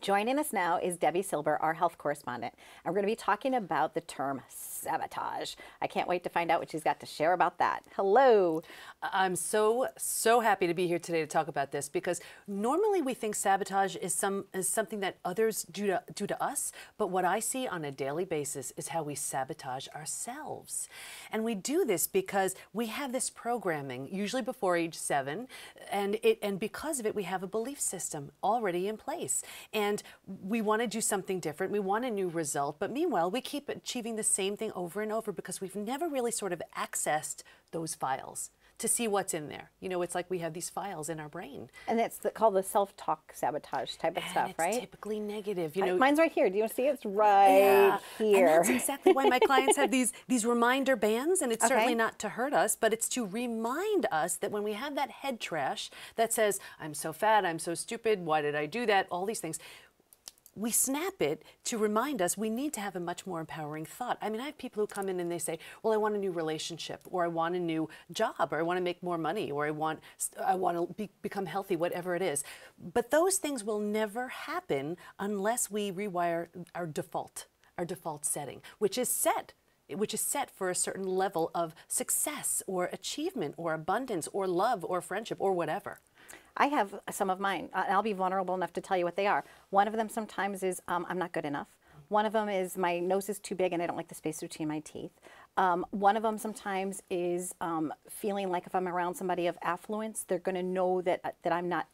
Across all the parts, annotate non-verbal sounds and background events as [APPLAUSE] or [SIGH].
Joining us now is Debi Silber, our health correspondent, and we're going to be talking about the term sabotage. I can't wait to find out what she's got to share about that. Hello. I'm so so happy to be here today to talk about this because normally we think sabotage is some is something that others do to do to us, but what I see on a daily basis is how we sabotage ourselves. And we do this because we have this programming usually before age 7 and it and because of it we have a belief system already in place. And we want to do something different. We want a new result, but meanwhile we keep achieving the same thing over and over because we've never really sort of accessed those files to see what's in there. You know, it's like we have these files in our brain. And it's the, called the self-talk sabotage type of and stuff, it's right? typically negative. You know, I, mine's right here. Do you see it? It's right yeah. here. And that's exactly why my clients have these [LAUGHS] these reminder bands, and it's Okay. certainly not to hurt us, but it's to remind us that when we have that head trash that says, "I'm so fat, I'm so stupid, why did I do that?" All these things. We snap it to remind us we need to have a much more empowering thought. I mean, I have people who come in and they say, "Well, I want a new relationship, or I want a new job, or I want to make more money, or I want I want to be, become healthy, whatever it is." But those things will never happen unless we rewire our default, our default setting, which is set which is set for a certain level of success or achievement or abundance or love or friendship or whatever. I have some of mine. I'll be vulnerable enough to tell you what they are. One of them sometimes is um, I'm not good enough. One of them is my nose is too big and I don't like the space between my teeth. Um, one of them sometimes is um, feeling like if I'm around somebody of affluence, they're going to know that uh, that I'm not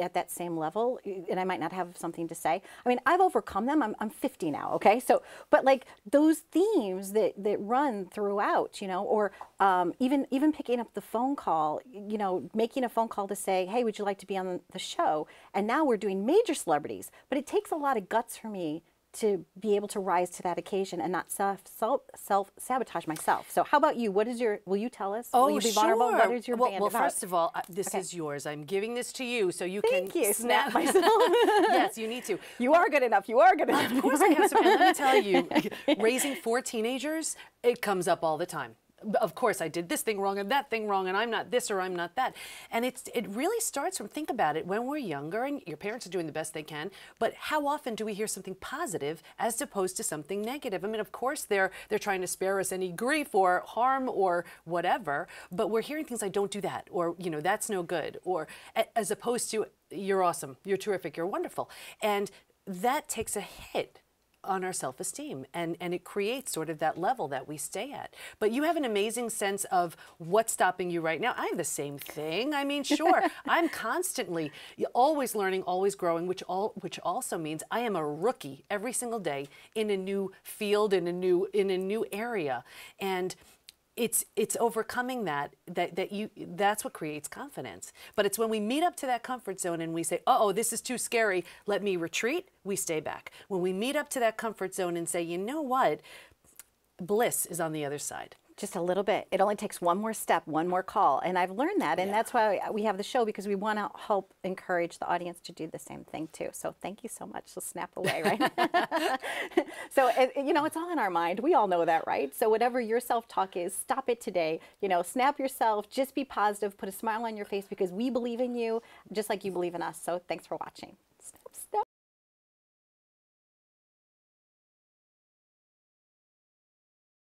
at that same level and I might not have something to say. I mean, I've overcome them. I'm, I'm 50 now, okay? So, but like those themes that, that run throughout, you know, or um, even, even picking up the phone call, you know, making a phone call to say, hey, would you like to be on the show? And now we're doing major celebrities, but it takes a lot of guts for me to be able to rise to that occasion and not self, self, self sabotage myself. So how about you? What is your, will you tell us? Oh, will you be sure. vulnerable? What is your well, band well about? first of all, uh, this Okay. is yours. I'm giving this to you so you Thank can you. Snap [LAUGHS] myself. yes, you need to. you are good enough. You are good enough. Of course I have some. And let me tell you, [LAUGHS] raising four teenagers, it comes up all the time. Of course, I did this thing wrong and that thing wrong, and I'm not this or I'm not that. And it's it really starts from think about it when we're younger, and your parents are doing the best they can. But how often do we hear something positive as opposed to something negative? I mean, of course, they're they're trying to spare us any grief or harm or whatever, but we're hearing things like "Don't do that," or you know, "That's no good," or as opposed to "You're awesome," "You're terrific," "You're wonderful," and that takes a hit on our self-esteem and and it creates sort of that level that we stay at. But you have an amazing sense of what's stopping you right now. I have the same thing. I mean sure [LAUGHS] i'm constantly always learning always growing which all which also means i am a rookie every single day in a new field in a new in a new area. And it's it's overcoming that that that you that's what creates confidence. But it's when we meet up to that comfort zone and we say oh this is too scary. Let me retreat we stay back. When we meet up to that comfort zone and say you know what? Bliss is on the other side just a little bit. It only takes one more step, one more call. And I've learned that. And Yeah. that's why we have the show because we want to help encourage the audience to do the same thing too. So thank you so much. So snap away, [LAUGHS] right? [LAUGHS] so, you know, it's all in our mind. We all know that, right? So whatever your self-talk is, stop it today. You know, snap yourself, just be positive, put a smile on your face because we believe in you just like you believe in us. So thanks for watching.